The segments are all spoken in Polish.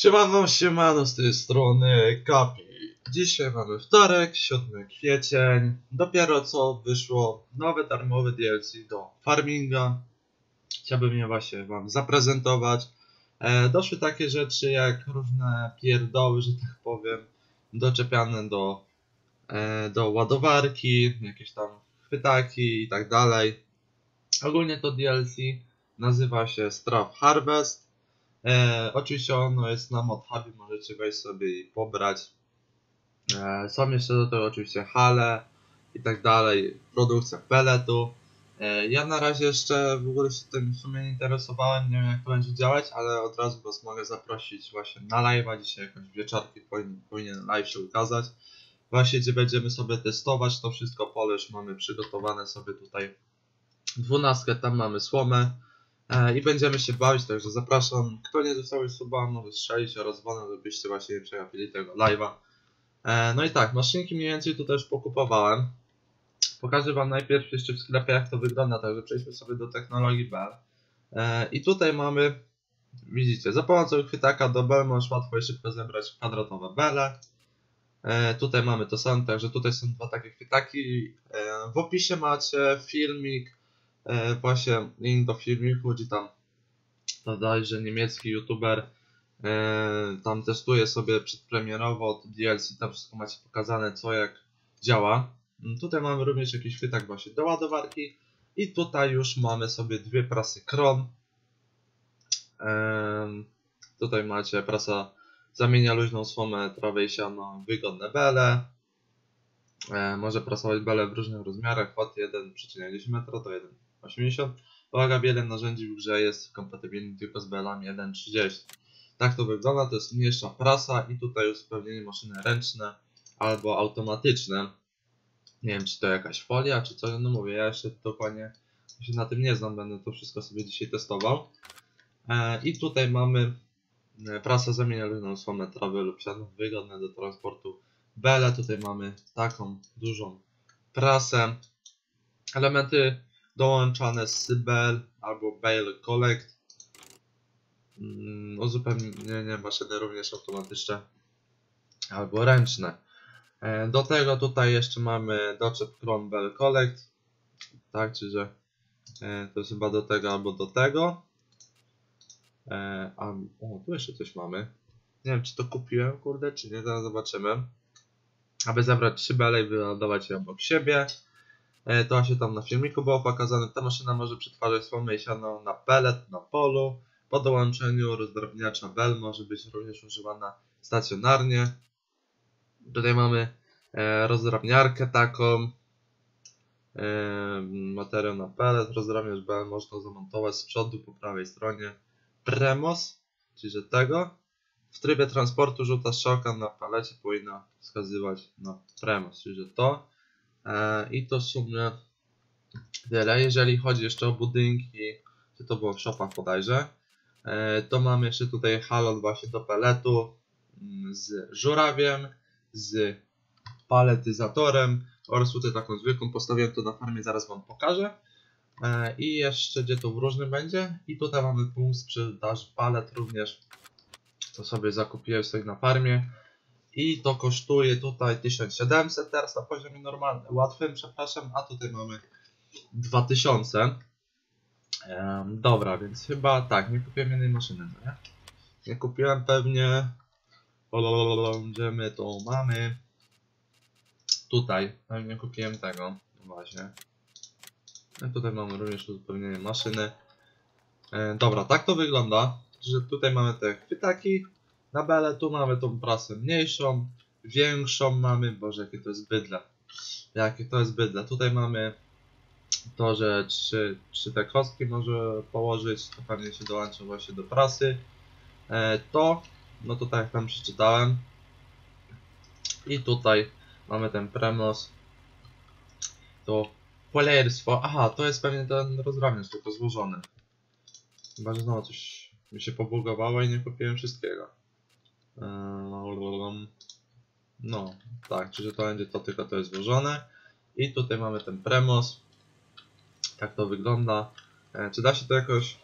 Siemano, siemano, z tej strony Kapi. Dzisiaj mamy wtorek, 7 kwiecień. Dopiero co wyszło nowe darmowe DLC do Farminga. Chciałbym je właśnie wam zaprezentować. E, doszły takie rzeczy jak różne pierdoły, że tak powiem, doczepiane do, e, do ładowarki, jakieś tam chwytaki i tak dalej. Ogólnie to DLC nazywa się Straw Harvest. E, oczywiście ono jest na ModHubie, możecie wejść sobie i pobrać. E, są jeszcze do tego oczywiście hale i tak dalej, produkcja peletu. E, ja na razie jeszcze w ogóle się tym w sumie nie interesowałem, nie wiem jak to będzie działać, ale od razu was mogę zaprosić właśnie na live'a, dzisiaj jakoś wieczorki powinien, powinien live się ukazać. Właśnie gdzie będziemy sobie testować to wszystko, pole już mamy przygotowane sobie tutaj dwunastkę, tam mamy słomę. E, i będziemy się bawić, także zapraszam. Kto nie został już suba, może strzelić o rozwonę, żebyście właśnie nie przegapili tego live'a. E, no i tak, maszynki mniej więcej tu też pokupowałem. Pokażę wam najpierw jeszcze w sklepie jak to wygląda, także przejdźmy sobie do technologii Bell. E, I tutaj mamy, widzicie, za pomocą chwytaka do Bell możesz łatwo i szybko zebrać kwadratowe bele. Tutaj mamy to samo, także tutaj są dwa takie chwytaki. W opisie macie filmik e, właśnie link do filmiku, gdzie tam że niemiecki youtuber e, tam testuje sobie przedpremierowo DLC, tam wszystko macie pokazane co jak działa. Mm, tutaj mamy również jakiś chwytak właśnie do ładowarki i tutaj już mamy sobie dwie prasy Kron. E, tutaj macie prasa zamienia luźną słomę, trawę i siano, wygodne bele. E, może prasować bele w różnych rozmiarach od 1,10 m do 1 80. Uwaga, wiele narzędzi w grze jest kompatybilny tylko z BLami 1.30. Tak to wygląda, to jest mniejsza prasa i tutaj uzupełnienie maszyny ręczne albo automatyczne. Nie wiem, czy to jakaś folia, czy co, no mówię, ja jeszcze dokładnie się na tym nie znam, będę to wszystko sobie dzisiaj testował. E, I tutaj mamy e, prasa zamienia luźną słomę trawy lub siano, wygodne do transportu bele. Tutaj mamy taką dużą prasę. Elementy dołączane Sybel albo Bale Collect. Mm, uzupełnienie maszyny również automatyczne albo ręczne. E, do tego tutaj jeszcze mamy doczep Chrome Bell Collect. Tak, czyli że e, to jest chyba do tego albo do tego. E, a, o, tu jeszcze coś mamy. Nie wiem, czy to kupiłem, kurde, czy nie, zaraz zobaczymy. Aby zabrać bele i wyładować je obok siebie. E, to się tam na filmiku było pokazane. Ta maszyna może przetwarzać słomę siano na pelet, na polu. Po dołączeniu rozdrobniacza bel może być również używana stacjonarnie. Tutaj mamy e, rozdrabniarkę taką. E, materiał na pelet, rozdrabniacz bel można zamontować z przodu po prawej stronie. Premos, czyli że tego. W trybie transportu żółta strzałka na palecie powinna wskazywać na premos, czyli że to. E, I to w sumie tyle. Jeżeli chodzi jeszcze o budynki, czy to było w shopach bodajże, e, to mamy jeszcze tutaj halon właśnie do peletu mm, z żurawiem, z paletyzatorem oraz tutaj taką zwykłą postawiłem to na farmie, zaraz wam pokażę. E, I jeszcze gdzie to w różnym będzie. I tutaj mamy punkt sprzedaży palet również. To sobie zakupiłem sobie na farmie i to kosztuje tutaj 1700 teraz na poziomie normalnym, łatwym, przepraszam, a tutaj mamy 2000. Ehm, dobra, więc chyba tak, nie kupiłem jednej maszyny, no nie? Nie kupiłem pewnie. Gdzie my to mamy? Tutaj, pewnie kupiłem tego, no właśnie. No tutaj mamy również uzupełnienie maszyny. E, dobra, tak to wygląda, że tutaj mamy te chwytaki, na bele tu mamy tą prasę mniejszą, większą mamy, boże jakie to jest bydle. Jakie to jest bydle. Tutaj mamy to, że trzy, te kostki może położyć, to pewnie się dołącza właśnie do prasy. E, to, no to tak jak tam przeczytałem. I tutaj mamy ten premos. To polerstwo. Aha, to jest pewnie ten rozdrabniacz, tylko złożony. Chyba, że znowu coś mi się pobugowało i nie kupiłem wszystkiego. No, tak, czyli to będzie to, tylko to jest złożone. I tutaj mamy ten premos. Tak to wygląda. E, czy da się to jakoś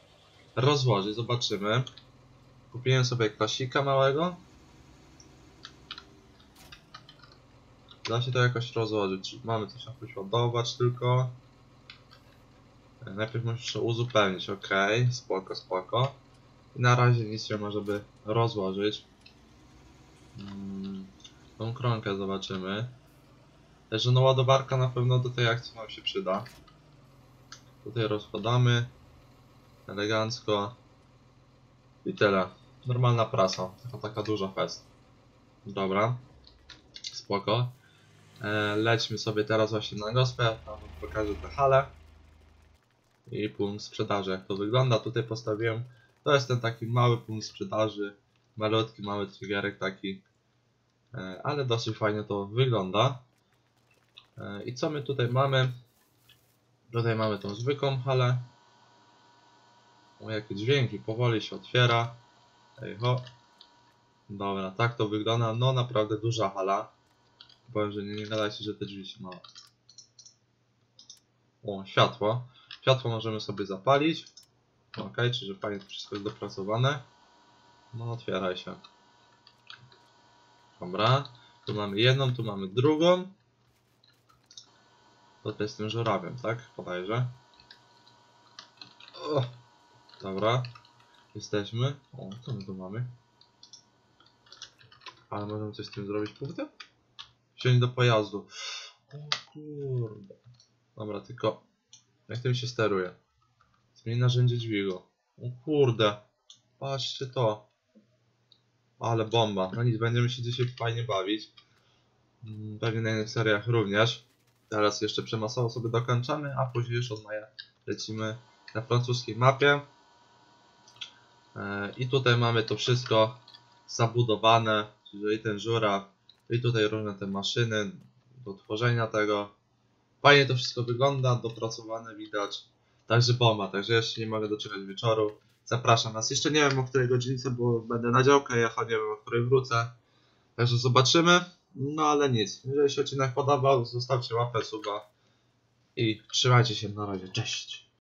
rozłożyć? Zobaczymy. Kupiłem sobie klasika małego. Da się to jakoś rozłożyć. Mamy coś jakoś ładować tylko. E, Najpierw muszę uzupełnić, ok, spoko, spoko. I na razie nic nie ma, żeby rozłożyć. Mm, tą kronkę zobaczymy. Także no ładowarka na pewno do tej akcji nam się przyda. Tutaj rozkładamy. Elegancko. I tyle. Normalna prasa. Tylko taka duża fest. Dobra. Spoko. E, lećmy sobie teraz właśnie na gospę. Tam pokażę tę halę. I punkt sprzedaży. Jak to wygląda. Tutaj postawiłem. To jest ten taki mały punkt sprzedaży. Malutki, mały triggerek taki. E, ale dosyć fajnie to wygląda. E, I co my tutaj mamy? Tutaj mamy tą zwykłą halę. O, jakie dźwięki, powoli się otwiera. Ej, ho. Dobra, tak to wygląda. No, naprawdę duża hala. Powiem, że nie, nie gadajcie, że te drzwi się małe. O, światło. Światło możemy sobie zapalić. Ok, czyli że fajnie wszystko jest dopracowane. No, otwieraj się. Dobra. Tu mamy jedną, tu mamy drugą. To jest tym żurawiem, tak? Podajże. O, dobra. Jesteśmy. O, co my tu mamy? Ale możemy coś z tym zrobić punktem? Wsiąść do pojazdu. O kurde. Dobra, tylko... Jak tym się steruje? Zmień narzędzie dźwigu. O kurde. Patrzcie to. Ale bomba. No nic, będziemy się dzisiaj fajnie bawić. Mm, Pewnie na innych seriach również. Teraz jeszcze przemasowo sobie dokończamy, a później już od maja lecimy na francuskiej mapie. E, I tutaj mamy to wszystko zabudowane, czyli ten żuraw, i tutaj różne te maszyny do tworzenia tego. Fajnie to wszystko wygląda, dopracowane widać. Także bomba, także jeszcze nie mogę doczekać wieczoru. Zapraszam Was. Jeszcze nie wiem o której godzinie, bo będę na działkę jechał, nie wiem o której wrócę. Także zobaczymy. No ale nic. Jeżeli się odcinek podobał, zostawcie łapę, suba. I trzymajcie się na razie. Cześć.